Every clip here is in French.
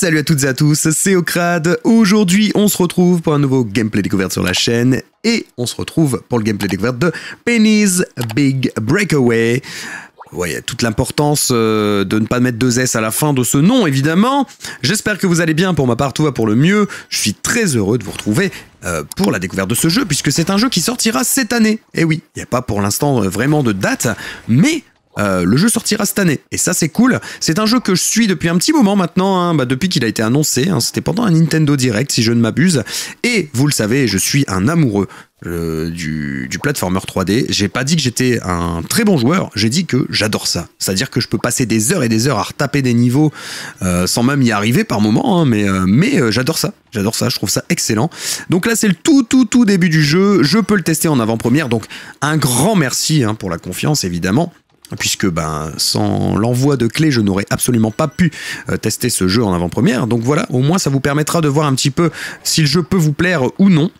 Salut à toutes et à tous, c'est Ocrad. Aujourd'hui, on se retrouve pour un nouveau gameplay découverte sur la chaîne et on se retrouve pour le gameplay découverte de Penny's Big Breakaway. Ouais, toute l'importance euh, de ne pas mettre deux S à la fin de ce nom, évidemment. J'espère que vous allez bien. Pour ma part, tout va pour le mieux. Je suis très heureux de vous retrouver euh, pour la découverte de ce jeu, puisque c'est un jeu qui sortira cette année. Et oui, il n'y a pas pour l'instant euh, vraiment de date, mais euh, le jeu sortira cette année. Et ça, c'est cool. C'est un jeu que je suis depuis un petit moment maintenant, hein, bah, depuis qu'il a été annoncé. Hein. C'était pendant un Nintendo Direct, si je ne m'abuse. Et vous le savez, je suis un amoureux euh, du, du platformer 3D. J'ai pas dit que j'étais un très bon joueur, j'ai dit que j'adore ça. C'est-à-dire que je peux passer des heures et des heures à retaper des niveaux euh, sans même y arriver par moment, hein, mais, mais j'adore ça. J'adore ça, je trouve ça excellent. Donc là, c'est le tout, tout, tout début du jeu. Je peux le tester en avant-première. Donc un grand merci pour la confiance, évidemment puisque ben, sans l'envoi de clés, je n'aurais absolument pas pu euh, tester ce jeu en avant-première. Donc voilà, au moins ça vous permettra de voir un petit peu si le jeu peut vous plaire ou non.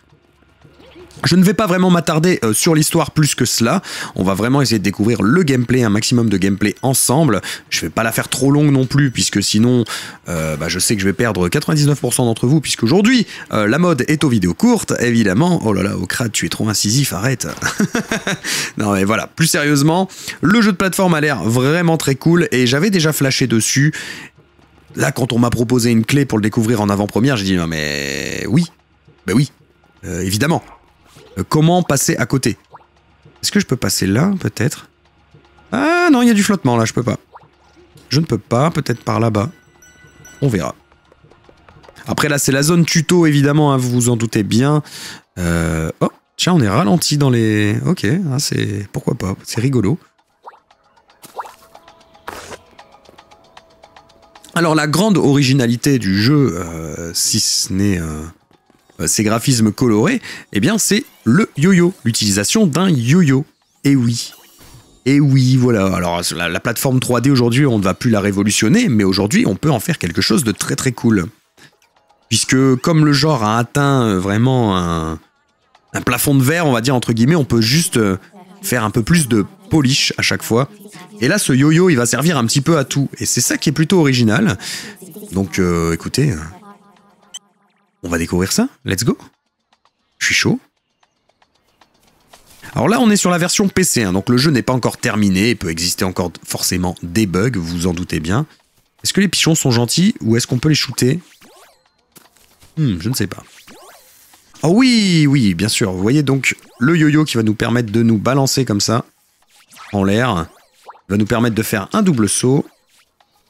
Je ne vais pas vraiment m'attarder euh, sur l'histoire plus que cela. On va vraiment essayer de découvrir le gameplay, un maximum de gameplay ensemble. Je vais pas la faire trop longue non plus, puisque sinon, euh, bah, je sais que je vais perdre 99% d'entre vous, puisqu'aujourd'hui, euh, la mode est aux vidéos courtes, évidemment. Oh là là, au crade, tu es trop incisif, arrête. non mais voilà, plus sérieusement, le jeu de plateforme a l'air vraiment très cool, et j'avais déjà flashé dessus. Là, quand on m'a proposé une clé pour le découvrir en avant-première, j'ai dit non mais oui, ben oui, évidemment. Euh, comment passer à côté? Est-ce que je peux passer là, peut-être? Ah non, il y a du flottement là, je peux pas. Je ne peux pas, peut-être par là-bas. On verra. Après là, c'est la zone tuto, évidemment, hein, vous vous en doutez bien. Euh, oh, tiens, on est ralenti dans les... Ok, hein, c'est... Pourquoi pas, c'est rigolo. Alors la grande originalité du jeu, euh, si ce n'est ces graphismes colorés, eh bien c'est le yo-yo, l'utilisation d'un yo-yo. Et oui. Et oui, voilà. Alors la, plateforme 3D aujourd'hui, on ne va plus la révolutionner, mais aujourd'hui, on peut en faire quelque chose de très très cool. Puisque comme le genre a atteint euh, vraiment un, un plafond de verre, on va dire entre guillemets, on peut juste euh, faire un peu plus de polish à chaque fois. Et là, ce yo-yo, il va servir un petit peu à tout. Et c'est ça qui est plutôt original. Donc, écoutez, on va découvrir ça. Let's go. Je suis chaud. Alors là, on est sur la version PC, hein, donc le jeu n'est pas encore terminé, il peut exister encore forcément des bugs, vous en doutez bien. Est-ce que les pichons sont gentils ou est-ce qu'on peut les shooter? Hmm, je ne sais pas. Oh oui, oui, bien sûr. Vous voyez donc le yo-yo qui va nous permettre de nous balancer comme ça, en l'air. va nous permettre de faire un double saut.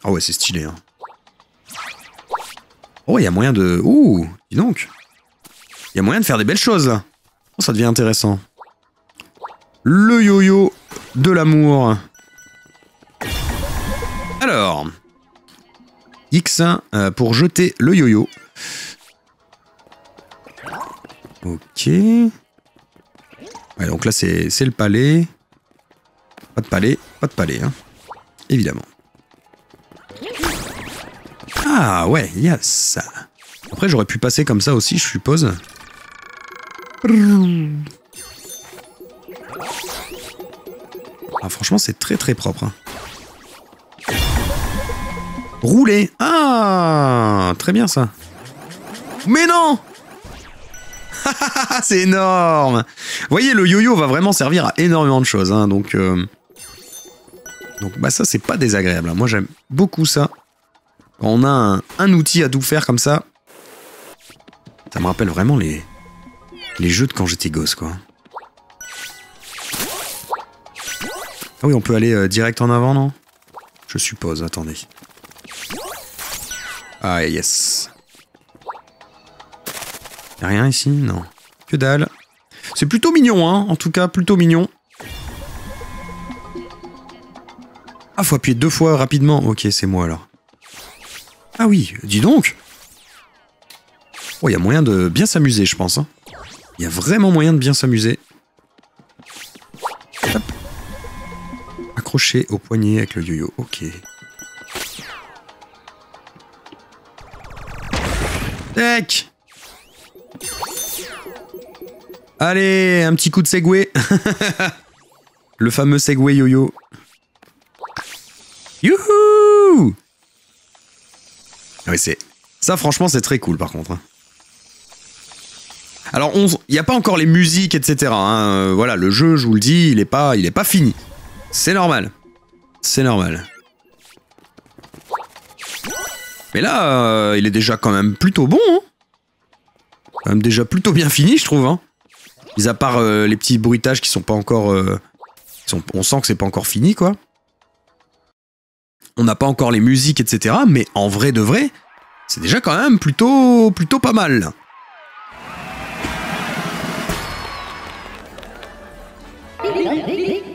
Ah ouais, c'est stylé. Hein. Oh, il y a moyen de... Ouh, dis donc. Il y a moyen de faire des belles choses. Oh, ça devient intéressant. Le yo-yo de l'amour. Alors... X euh, pour jeter le yo-yo. Ok. Ouais, donc là, c'est le palais. Pas de palais, pas de palais, hein. Évidemment. Ah ouais, il y a ça. Après, j'aurais pu passer comme ça aussi, je suppose. Ah, franchement, c'est très très propre. Hein. Rouler Ah Très bien ça. Mais non C'est énorme Vous voyez, le yo-yo va vraiment servir à énormément de choses. Hein, donc, euh, donc bah ça, c'est pas désagréable. Hein. Moi, j'aime beaucoup ça. Quand on a un, outil à tout faire comme ça, ça me rappelle vraiment les, les jeux de quand j'étais gosse, quoi. Ah oui, on peut aller euh, direct en avant, non? Je suppose, attendez. Ah, yes. Y'a rien ici? Non. Que dalle. C'est plutôt mignon, hein En tout cas, plutôt mignon. Ah, faut appuyer deux fois rapidement. Ok, c'est moi alors. Ah oui, dis donc Oh, il y a moyen de bien s'amuser, je pense. Hein. Il y a vraiment moyen de bien s'amuser. Accroché au poignet avec le yo-yo, ok. Tac Allez, un petit coup de segway. le fameux segway yo-yo. Youhou oui, c'est Ça, franchement, c'est très cool par contre. hein. Alors, il n'y a pas encore les musiques, etc. hein. Euh, Voilà, le jeu, je vous le dis, il est pas, est pas fini. C'est normal. C'est normal. Mais là, euh, il est déjà quand même plutôt bon. Hein. Quand même déjà plutôt bien fini, je trouve. Mis à part euh, les petits bruitages qui sont pas encore. on sent que c'est pas encore fini, quoi. On n'a pas encore les musiques, etc. Mais en vrai de vrai, c'est déjà quand même plutôt, plutôt pas mal.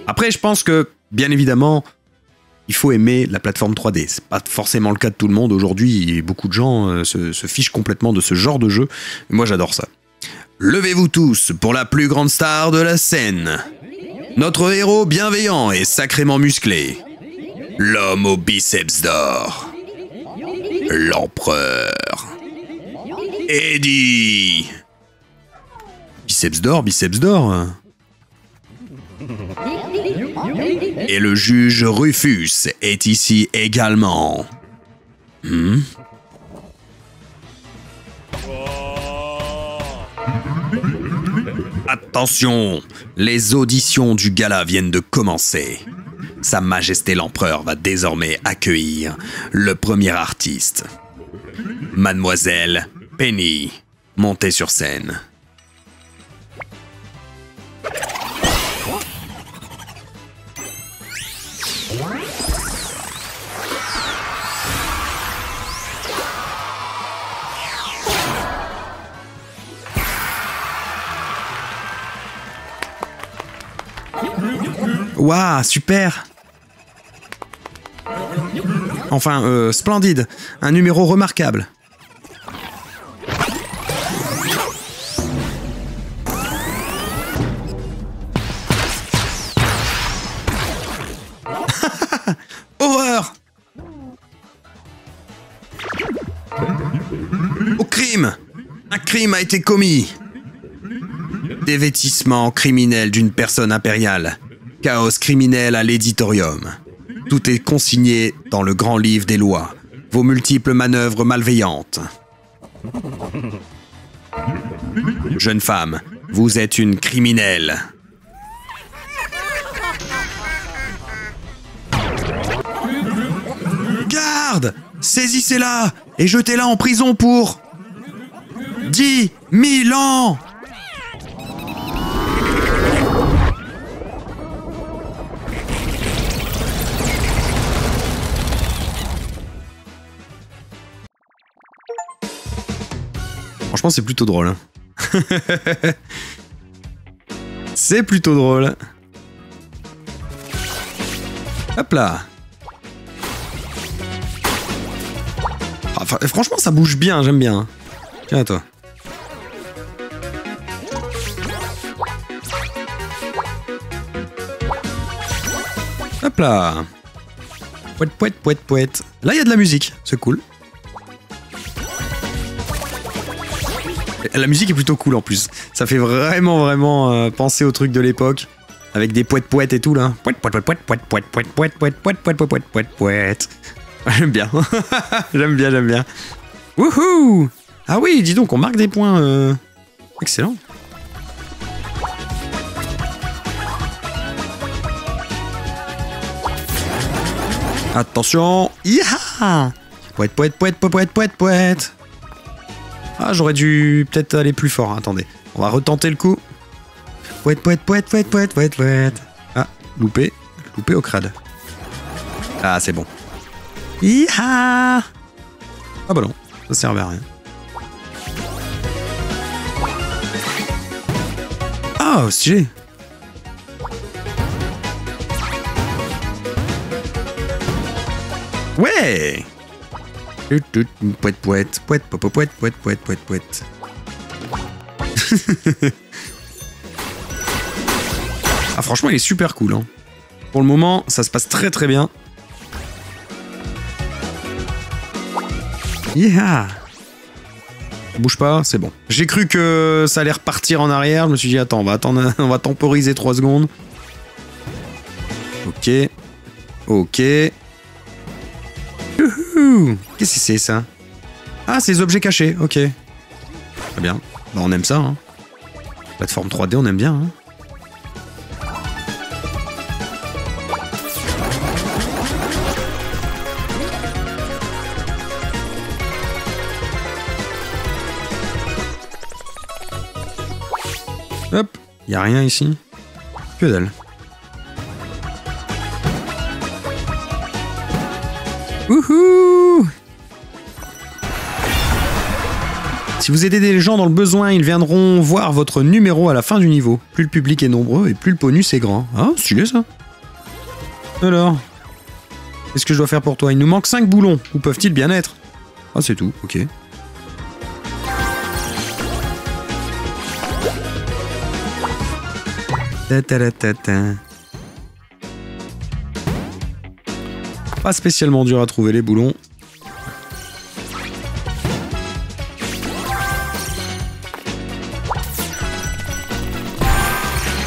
Après, je pense que, bien évidemment, il faut aimer la plateforme 3D. C'est pas forcément le cas de tout le monde aujourd'hui. Beaucoup de gens euh, se, se fichent complètement de ce genre de jeu. Moi, j'adore ça. Levez-vous tous pour la plus grande star de la scène. Notre héros bienveillant et sacrément musclé. L'homme aux biceps d'or. L'empereur. Eddie. Biceps d'or, biceps d'or. hein. Et le juge Rufus est ici également. Hmm? Attention, les auditions du gala viennent de commencer. Sa Majesté l'Empereur va désormais accueillir le premier artiste. Mademoiselle Penny, montez sur scène. Waouh, super Enfin, euh, splendide. Un numéro remarquable. Horreur Au crime Un crime a été commis Dévêtissement criminel d'une personne impériale. Chaos criminel à l'éditorium. Tout est consigné dans le grand livre des lois. Vos multiples manœuvres malveillantes. Jeune femme, vous êtes une criminelle. Garde Saisissez-la et jetez-la en prison pour... 10 000 ans C'est plutôt drôle. hein. c'est plutôt drôle. Hop là. Ah, fr- franchement, ça bouge bien, j'aime bien. hein. Tiens, à toi. Hop là. Pouette, pouette, pouette, pouette. Là, il y a de la musique. C'est cool. La musique est plutôt cool en plus. Ça fait vraiment vraiment euh, penser au truc de l'époque. Avec des poètes poètes et tout là. Poète poète poète poète poète poète poète poète poète poète poète poète poète poète. J'aime bien. j'aime bien, j'aime bien. Wouhou Ah oui, dis donc, on marque des points. euh, Excellent. Attention Yaha Poète, poète, poète, poète, poète, poète, poète. Ah, j'aurais dû peut-être aller plus fort. hein, Attendez, on va retenter le coup. Poète, poète, poète, poète, poète, poète, poète. Ah, loupé. Loupé au crade. Ah, c'est bon. Iha Ah bah non, ça servait à rien. Ah, stylé. Ouais Poète, poète, poète, poète, poète, poète, poète, poète, poète. ah, franchement, il est super cool. Hein. Pour le moment, ça se passe très très bien. Yeah Bouge pas, c'est bon. J'ai cru que ça allait repartir en arrière. Je me suis dit, attends, on va attendre, on va temporiser 3 secondes. Ok. Ok. Youhou Qu'est-ce que c'est ça Ah, ces objets cachés, ok. Très bien. Bah, on aime ça, hein. Plateforme 3D, on aime bien, hein. Hop, y a rien ici? Que dalle. Wouhou Si vous aidez des gens dans le besoin, ils viendront voir votre numéro à la fin du niveau. Plus le public est nombreux et plus le bonus est grand. Ah, stylé ça. Alors Qu'est-ce que je dois faire pour toi? Il nous manque 5 boulons. Où peuvent-ils bien être? Ah, c'est tout, ok. Ta ta ta ta Pas spécialement dur à trouver les boulons.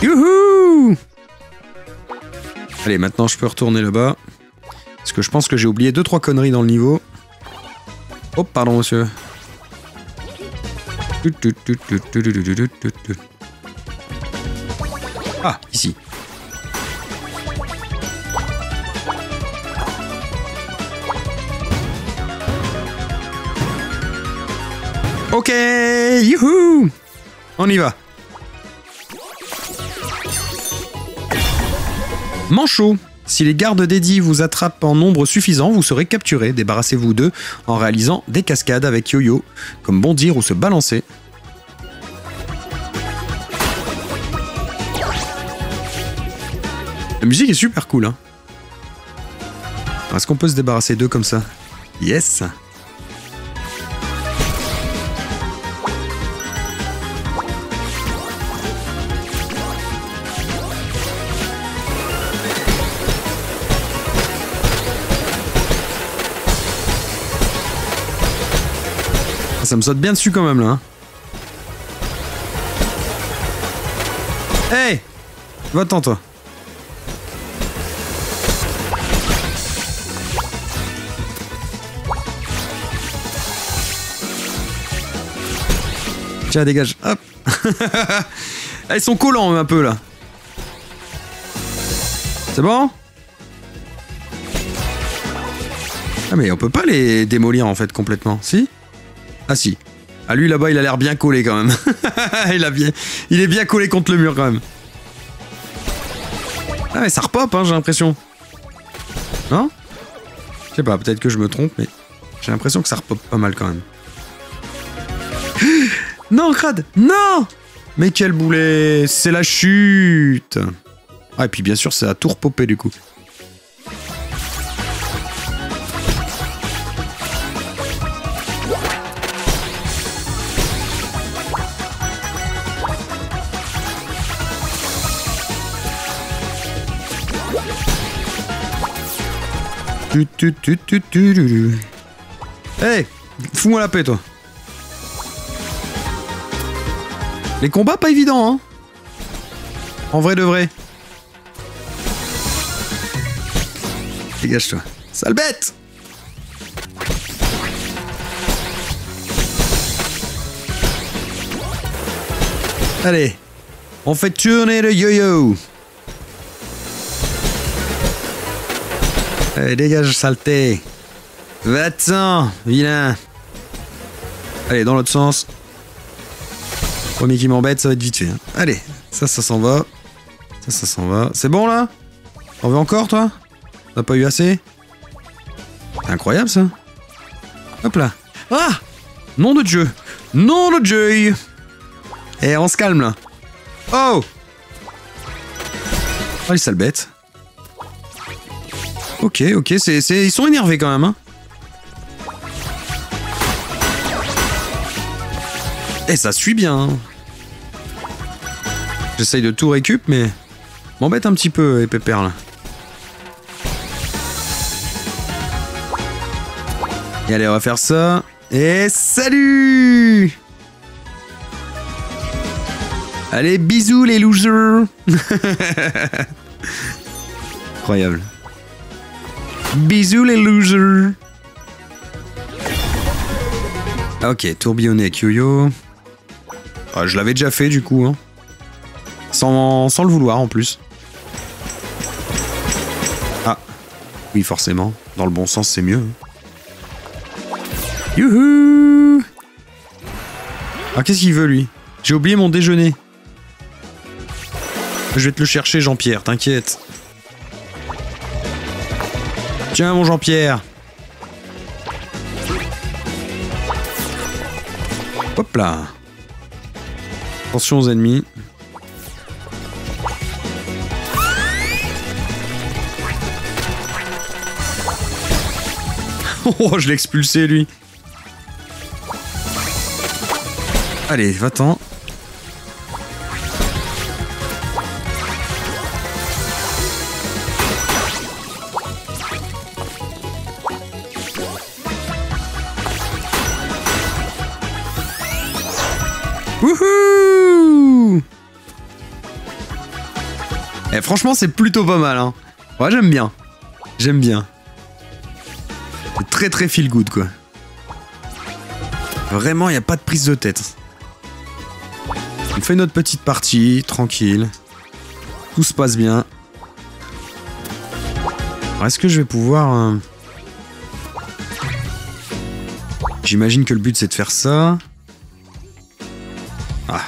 Youhou Allez, maintenant je peux retourner là-bas. Parce que je pense que j'ai oublié 2-3 conneries dans le niveau. Oh, pardon, monsieur. Ah, ici. Ok, youhou On y va. Manchot. Si les gardes dédiés vous attrapent en nombre suffisant, vous serez capturé. Débarrassez-vous d'eux en réalisant des cascades avec yo-yo, comme bondir ou se balancer. La musique est super cool, hein. Est-ce qu'on peut se débarrasser d'eux comme ça? Yes Ça me saute bien dessus quand même là. Hein. Hey Va-t'en toi. Tiens, dégage. Hop. Ils sont collants un peu là. C'est bon? Ah mais on peut pas les démolir en fait complètement, si? Ah si. Ah lui là-bas il a l'air bien collé quand même. il, a bien... il est bien collé contre le mur quand même. Ah mais ça repop hein j'ai l'impression. Non? Je sais pas, peut-être que je me trompe mais j'ai l'impression que ça repop pas mal quand même. Non, Crad Non Mais quel boulet C'est la chute Ah, et puis bien sûr, c'est à tout repopper du coup. Hey Fous-moi la paix, toi Les combats pas évidents, hein En vrai de vrai. Dégage-toi. Sale bête Allez, on fait tourner le yo-yo. Allez, dégage, saleté. Va-t'en, vilain. Allez, dans l'autre sens. Premier qui m'embête, ça va être vite fait. Hein. Allez, ça, ça s'en va. Ça, ça s'en va. C'est bon là? On veut encore, toi? T'as pas eu assez? C'est incroyable ça. Hop là. Ah Nom de Dieu Nom de Dieu Eh, on se calme là. Oh Oh, les sales. Ok, ok, c'est, ils sont énervés quand même. Hein. Eh, ça suit bien. Hein. J'essaye de tout récup, mais m'embête un petit peu, pépères là. Et allez, on va faire ça. Et salut Allez, bisous les losers Incroyable. Bisous les losers Ok, tourbillonner avec yo-yo. Ah, je l'avais déjà fait du coup. Hein. Sans, sans le vouloir en plus. Ah. Oui, forcément. Dans le bon sens, c'est mieux. Youhou Ah, qu'est-ce qu'il veut lui? J'ai oublié mon déjeuner. Je vais te le chercher, Jean-Pierre, t'inquiète. Tiens, mon Jean-Pierre. Hop là. Attention aux ennemis. Oh, je l'ai expulsé, lui. Allez, va-t'en. Franchement, c'est plutôt pas mal, hein. Ouais, j'aime bien. J'aime bien. C'est très très feel good, quoi. Vraiment, il a pas de prise de tête. On fait notre petite partie, tranquille. Tout se passe bien. Est-ce que je vais pouvoir... Euh, J'imagine que le but c'est de faire ça. Ah.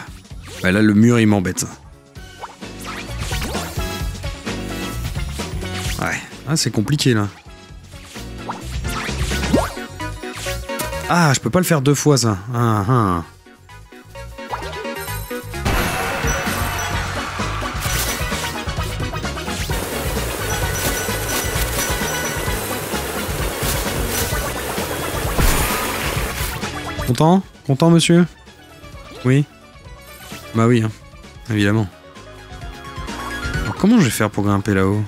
Bah là le mur il m'embête. Ah c'est compliqué là. Ah, je peux pas le faire deux fois ça. Ah, ah. Content? Content, monsieur? Oui? Bah oui, hein. évidemment. Alors, comment je vais faire pour grimper là-haut?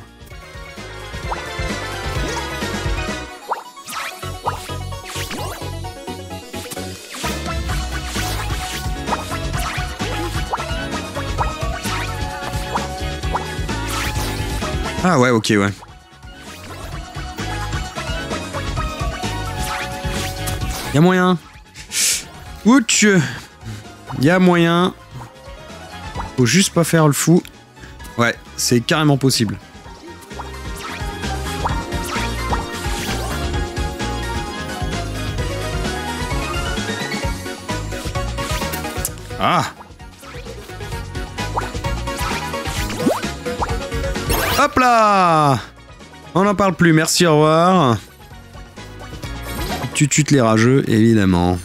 Ah ouais, ok, ouais. Y'a moyen. Ouch Y'a moyen. Faut juste pas faire le fou. Ouais, c'est carrément possible. Ah On n'en parle plus, merci, au revoir. Tu tues les rageux, évidemment.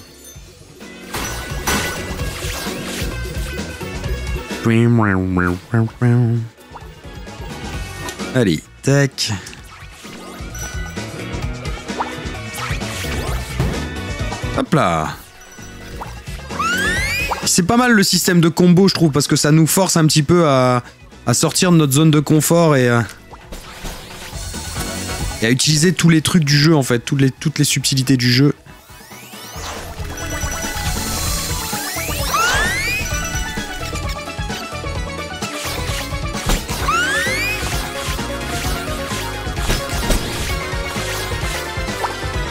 Allez, tac. Hop là C'est pas mal le système de combo, je trouve, parce que ça nous force un petit peu à, à sortir de notre zone de confort et, euh, et à utiliser tous les trucs du jeu en fait, toutes les, toutes les subtilités du jeu.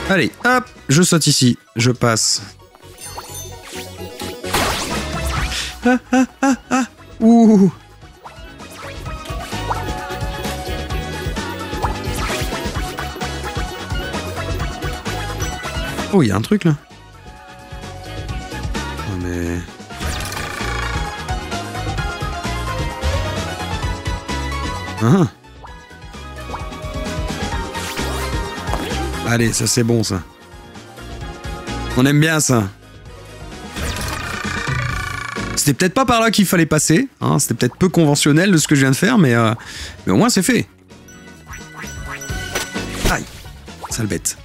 Allez, hop, je saute ici, je passe. Ah, ah, ah, ah. Ouh Oh, il y a un truc là. Oh, mais. Ah. Allez, ça c'est bon ça. On aime bien ça. C'était peut-être pas par là qu'il fallait passer. Hein, C'était peut-être peu conventionnel de ce que je viens de faire, mais, euh, mais au moins c'est fait. Aïe, sale bête.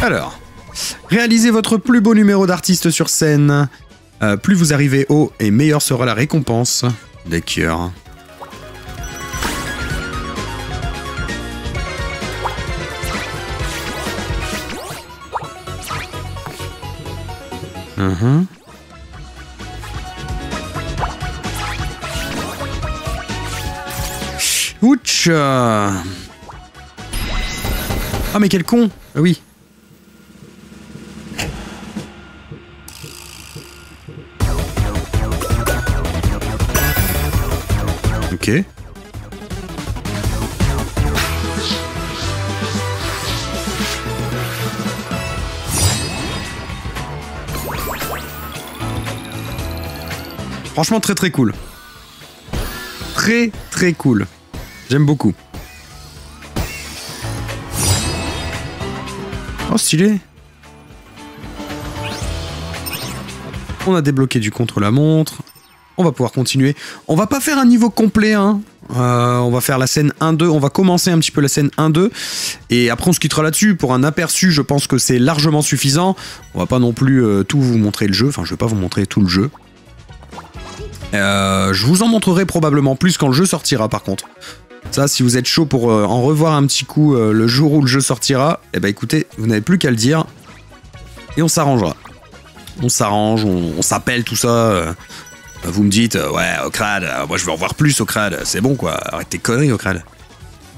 Alors, réalisez votre plus beau numéro d'artiste sur scène. Euh, plus vous arrivez haut et meilleure sera la récompense des cœurs. Mm-hmm. Ouch euh. Ah mais quel con Ah oui. Ok. Franchement très très cool. Très très cool. J'aime beaucoup. Oh stylé. On a débloqué du contre-la-montre. On va pouvoir continuer. On va pas faire un niveau complet, hein. Euh, on va faire la scène 1-2. On va commencer un petit peu la scène 1-2. Et après, on se quittera là-dessus. Pour un aperçu, je pense que c'est largement suffisant. On va pas non plus euh, tout vous montrer le jeu. Enfin, je vais pas vous montrer tout le jeu. Euh, je vous en montrerai probablement plus quand le jeu sortira, par contre. Ça, si vous êtes chaud pour en revoir un petit coup le jour où le jeu sortira, eh ben écoutez, vous n'avez plus qu'à le dire. Et on s'arrangera. On s'arrange, on, s'appelle, tout ça. Vous me dites, euh, ouais, Ocrad, euh, moi je veux en voir plus, Ocrad, c'est bon quoi, arrête tes conneries, Ocrad.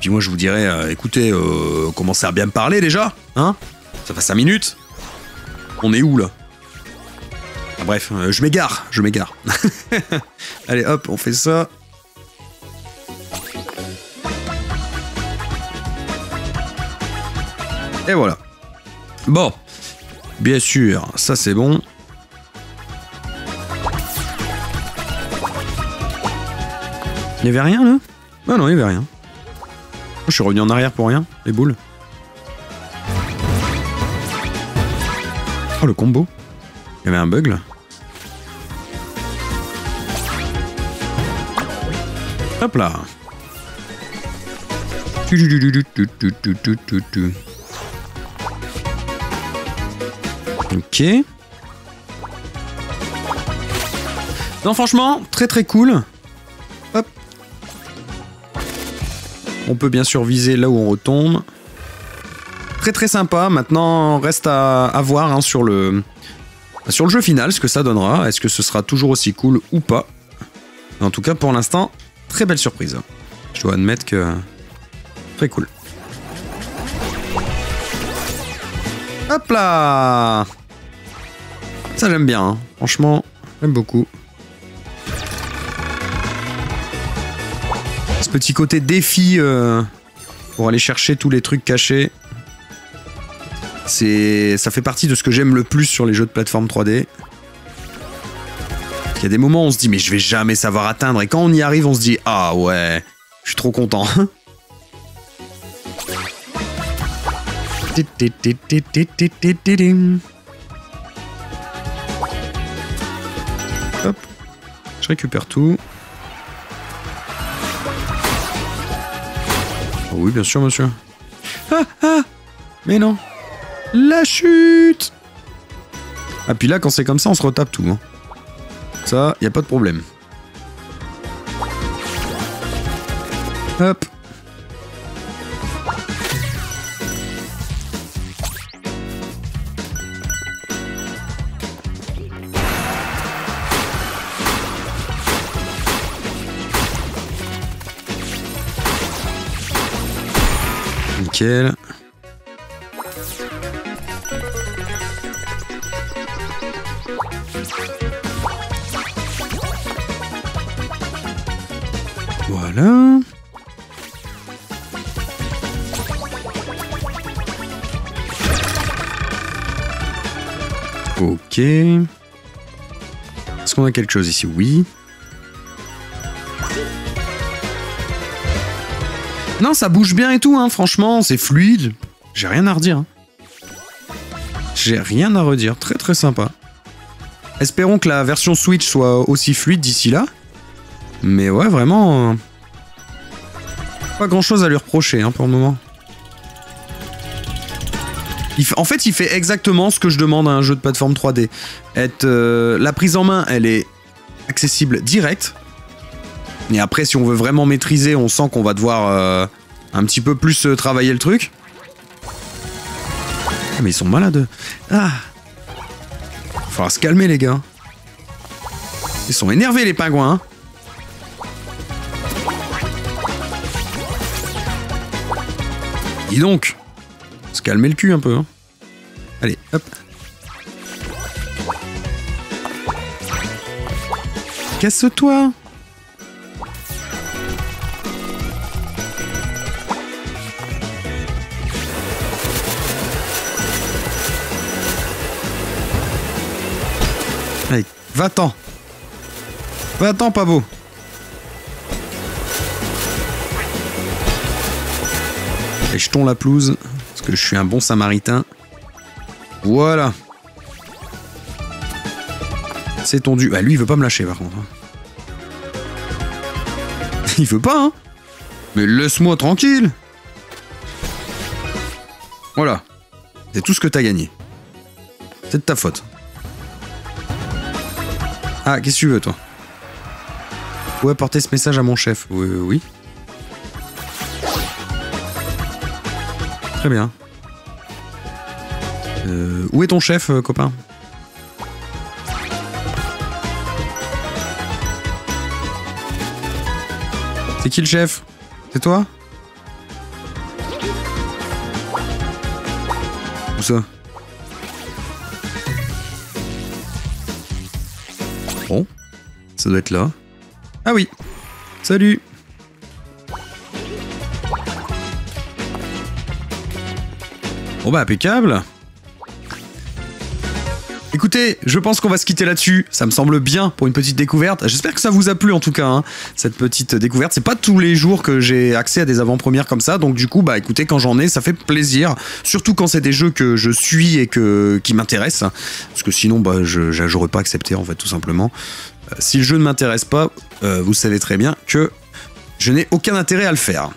Puis moi je vous dirais, euh, écoutez, commencez à bien me parler déjà, hein? Ça fait 5 minutes On est où là? Bref, je m'égare, je m'égare. Allez hop, on fait ça. Et voilà. Bon, bien sûr, ça c'est bon. Il avait rien là? Ah non, il avait rien. Je suis revenu en arrière pour rien, les boules. Oh le combo. Il y avait un bug là. Hop là. Ok. Non franchement, très très cool. On peut bien sûr viser là où on retombe. Très très sympa. Maintenant, reste à, voir hein, sur, le, sur le jeu final ce que ça donnera. Est-ce que ce sera toujours aussi cool ou pas? En tout cas, pour l'instant, très belle surprise. Je dois admettre que... Très cool. Hop là Ça j'aime bien, hein. franchement, j'aime beaucoup. petit côté défi euh, pour aller chercher tous les trucs cachés. C'est, ça fait partie de ce que j'aime le plus sur les jeux de plateforme 3D. Il y a des moments où on se dit mais je vais jamais savoir atteindre et quand on y arrive on se dit ah ouais, je suis trop content. je récupère tout. oui, bien sûr, monsieur. Ah, ah Mais non La chute Ah, puis là, quand c'est comme ça, on se retape tout. Hein. Ça, y a pas de problème. Hop Voilà. Ok. Est-ce qu'on a quelque chose ici? Oui. Non, ça bouge bien et tout, hein, franchement, c'est fluide. J'ai rien à redire. Hein. J'ai rien à redire, très très sympa. Espérons que la version Switch soit aussi fluide d'ici là. Mais ouais, vraiment... Euh, pas grand chose à lui reprocher hein, pour le moment. En fait, il fait exactement ce que je demande à un jeu de plateforme 3D. Être, euh, La prise en main, elle est accessible direct. Et après, si on veut vraiment maîtriser, on sent qu'on va devoir euh, un petit peu plus euh, travailler le truc. Ah, mais ils sont malades. Ah Faudra se calmer, les gars. Ils sont énervés, les pingouins. hein. Dis donc. Se calmer le cul un peu. hein. Allez, hop. Casse-toi. Va-t'en. Va-t'en, beau. Et jetons la pelouse, parce que je suis un bon samaritain. Voilà. C'est tondu. Ah, lui, il veut pas me lâcher, par contre. hein. Il veut pas, hein Mais laisse-moi tranquille Voilà. C'est tout ce que t'as gagné. C'est de ta faute. Ah, qu'est-ce que tu veux, toi Où apporter ce message à mon chef Oui. oui. Très bien. Euh, où est ton chef, euh, copain C'est qui le chef C'est toi Où ça ça doit être là. Ah oui. Salut. Bon bah impeccable Écoutez, je pense qu'on va se quitter là-dessus. Ça me semble bien pour une petite découverte. J'espère que ça vous a plu en tout cas, hein, cette petite découverte. C'est pas tous les jours que j'ai accès à des avant-premières comme ça, donc du coup, bah écoutez, quand j'en ai, ça fait plaisir. Surtout quand c'est des jeux que je suis et que qui m'intéressent, parce que sinon, bah, je j'aurais pas accepté en fait, tout simplement. Euh, si le jeu ne m'intéresse pas, euh, vous savez très bien que je n'ai aucun intérêt à le faire.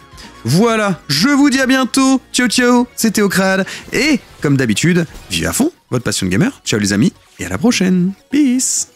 Voilà, je vous dis à bientôt. Ciao ciao, c'était Ocrad. Et comme d'habitude, vivez à fond votre passion de gamer. Ciao les amis, et à la prochaine. Peace.